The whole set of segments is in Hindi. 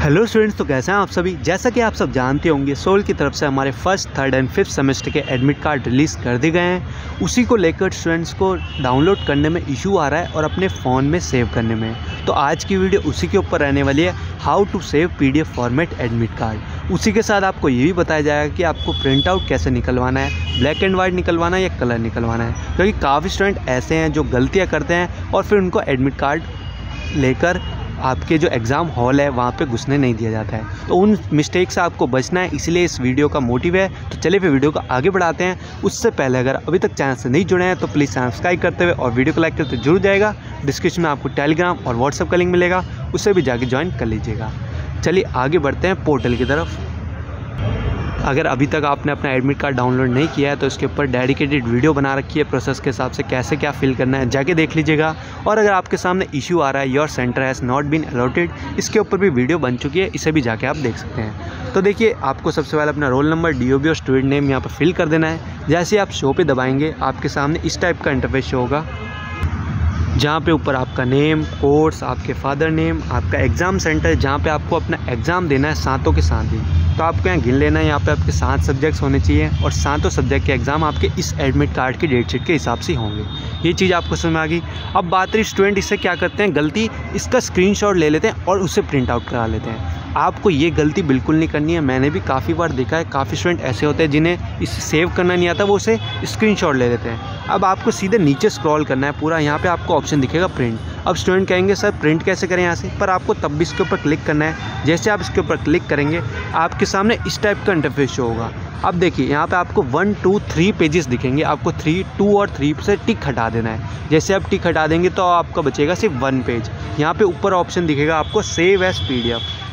हेलो स्टूडेंट्स तो कैसे हैं आप सभी? जैसा कि आप सब जानते होंगे सोल की तरफ़ से हमारे first third and fifth semester के एडमिट कार्ड रिलीज़ कर दिए गए हैं। उसी को लेकर स्टूडेंट्स को डाउनलोड करने में इशू आ रहा है और अपने फ़ोन में सेव करने में। तो आज की वीडियो उसी के ऊपर रहने वाली है how to save PDF format admit card उसी के साथ आपको ये भी बताया जाएगा कि आपको प्रिंट आउट कैसे निकलवाना है। ब्लैक एंड वाइट निकलवाना है या कलर निकलवाना है? क्योंकि काफ़ी स्टूडेंट ऐसे हैं जो गलतियाँ करते हैं और फिर उनको एडमिट कार्ड लेकर आपके जो एग्ज़ाम हॉल है, वहाँ पे घुसने नहीं दिया जाता है। तो उन मिस्टेक से आपको बचना है, इसलिए इस वीडियो का मोटिव है। तो चलिए फिर वीडियो को आगे बढ़ाते हैं। उससे पहले अगर अभी तक चैनल से नहीं जुड़े हैं तो प्लीज़ सब्सक्राइब करते हुए और वीडियो को लाइक करते जुड़ जाएगा। डिस्क्रिप्शन में आपको टेलीग्राम और व्हाट्सअप का लिंक मिलेगा। उससे भी जाके ज्वाइन कर लीजिएगा। चलिए आगे बढ़ते हैं पोर्टल की तरफ़। अगर अभी तक आपने अपना एडमिट कार्ड डाउनलोड नहीं किया है तो इसके ऊपर डेडिकेटेड वीडियो बना रखी है प्रोसेस के हिसाब से कैसे क्या फिल करना है, जाके देख लीजिएगा। और अगर आपके सामने इशू आ रहा है your centre has not been allotted इसके ऊपर भी वीडियो बन चुकी है, इसे भी जाके आप देख सकते हैं। तो देखिए, आपको सबसे पहले अपना रोल नंबर डीओबी और स्टूडेंट नेम यहाँ पर फिल कर देना है। जैसे आप शो पर दबाएँगे, आपके सामने इस टाइप का इंटरफेस शो होगा, जहाँ पे ऊपर आपका नेम कोर्स आपके फादर नेम आपका एग्ज़ाम सेंटर जहाँ पे आपको अपना एग्ज़ाम देना है, सातों के साथ ही। तो आपको यहाँ गिन लेना है, यहाँ पे आपके सात सब्जेक्ट्स होने चाहिए और सातों सब्जेक्ट के एग्ज़ाम आपके इस एडमिट कार्ड की डेट शीट के हिसाब से होंगे। ये चीज़ आपको समझ में आ गई। अब बात रही स्टूडेंट इससे क्या करते हैं? गलती, इसका स्क्रीनशॉट ले लेते हैं और उसे प्रिंट आउट करा लेते हैं। आपको ये गलती बिल्कुल नहीं करनी है। मैंने भी काफ़ी बार देखा है, काफ़ी स्टूडेंट ऐसे होते हैं जिन्हें इसे सेव करना नहीं आता, वो उसे स्क्रीन ले लेते हैं। अब आपको सीधे नीचे स्क्रॉल करना है, पूरा यहाँ पर आपको ऑप्शन दिखेगा प्रिंट अब स्टूडेंट कहेंगे, सर, प्रिंट कैसे करें यहाँ से? पर आपको तब भी इसके ऊपर क्लिक करना है। जैसे आप इसके ऊपर क्लिक करेंगे, आपके सामने इस टाइप का इंटरफेस होगा। अब देखिए, यहाँ पे आपको वन, टू, थ्री पेजेस दिखेंगे। आपको थ्री, टू और थ्री से टिक हटा देना है। जैसे आप टिक हटा देंगे तो आपका बचेगा सिर्फ़ वन पेज। यहाँ पे ऊपर ऑप्शन दिखेगा आपको save as P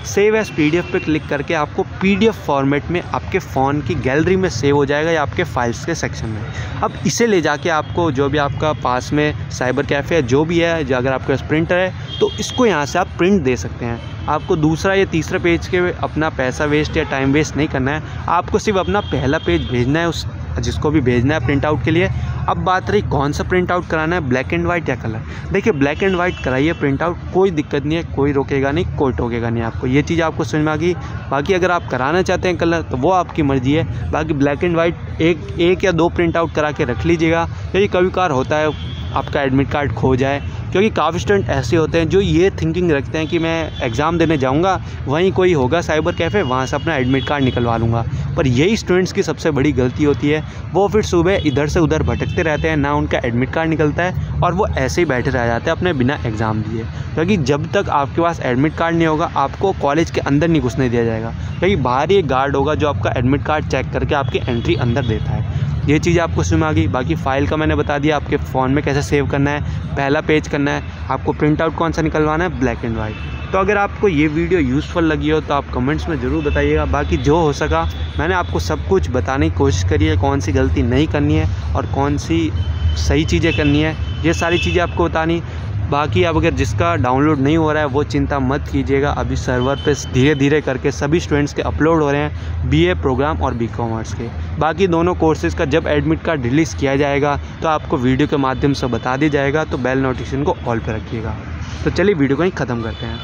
save as P D पे क्लिक करके आपको पी डी फॉर्मेट में आपके फ़ोन की गैलरी में सेव हो जाएगा या आपके फाइल्स के सेक्शन में। अब इसे ले जाके आपको जो भी आपका पास में साइबर कैफ़े है, जो भी है, जो अगर आपके पास प्रिंटर है तो इसको यहाँ से आप प्रिंट दे सकते हैं। आपको दूसरा या तीसरा पेज के अपना पैसा वेस्ट या टाइम वेस्ट नहीं करना है। आपको सिर्फ़ अपना पहला पेज भेजना है, उस जिसको भी भेजना है प्रिंट आउट के लिए। अब बात रही कौन सा प्रिंट आउट कराना है ब्लैक एंड वाइट या कलर देखिए ब्लैक एंड वाइट कराइए प्रिंट आउट कोई दिक्कत नहीं है, कोई रोकेगा नहीं, कोई टोकेगा नहीं आपको। ये चीज़ आपको समझ में आ गई। बाकी अगर आप कराना चाहते हैं कलर तो वो आपकी मर्ज़ी है। बाकी ब्लैक एंड वाइट एक एक या दो प्रिंट आउट करा के रख लीजिएगा। क्योंकि कभी कार होता है आपका एडमिट कार्ड खो जाए, क्योंकि काफ़ी स्टूडेंट ऐसे होते हैं जो ये थिंकिंग रखते हैं कि मैं एग्ज़ाम देने जाऊँगा, वहीं कोई होगा साइबर कैफ़े वहाँ से अपना एडमिट कार्ड निकलवा लूँगा। पर यही स्टूडेंट्स की सबसे बड़ी गलती होती है, वो फिर सुबह इधर से उधर भटकते रहते हैं, ना उनका एडमिट कार्ड निकलता है, और वो ऐसे ही बैठे रह जाते हैं अपने बिना एग्ज़ाम दिए। क्योंकि जब तक आपके पास एडमिट कार्ड नहीं होगा, आपको कॉलेज के अंदर नहीं घुसने दिया जाएगा। क्योंकि बाहर ही गार्ड होगा जो आपका एडमिट कार्ड चेक करके आपकी एंट्री अंदर देता है। ये चीज़ आपको समझ में आ गई। बाकी फ़ाइल का मैंने बता दिया आपके फ़ोन में कैसे सेव करना है, पहला पेज करना है, आपको प्रिंट आउट कौन सा निकलवाना है ब्लैक एंड वाइट तो अगर आपको ये वीडियो यूज़फुल लगी हो तो आप कमेंट्स में ज़रूर बताइएगा। बाकी जो हो सका, मैंने आपको सब कुछ बताने की कोशिश करी है, कौन सी गलती नहीं करनी है और कौन सी सही चीज़ें करनी है। ये सारी चीज़ें आपको बतानी। बाकी अब अगर जिसका डाउनलोड नहीं हो रहा है, वो चिंता मत कीजिएगा। अभी सर्वर पे धीरे धीरे करके सभी स्टूडेंट्स के अपलोड हो रहे हैं बीए प्रोग्राम और बी कॉमर्स के। बाकी दोनों कोर्सेज़ का जब एडमिट कार्ड रिलीज़ किया जाएगा तो आपको वीडियो के माध्यम से बता दिया जाएगा तो बेल नोटिफिकेशन को ऑल पर रखिएगा। तो चलिए वीडियो को ही ख़त्म करते हैं।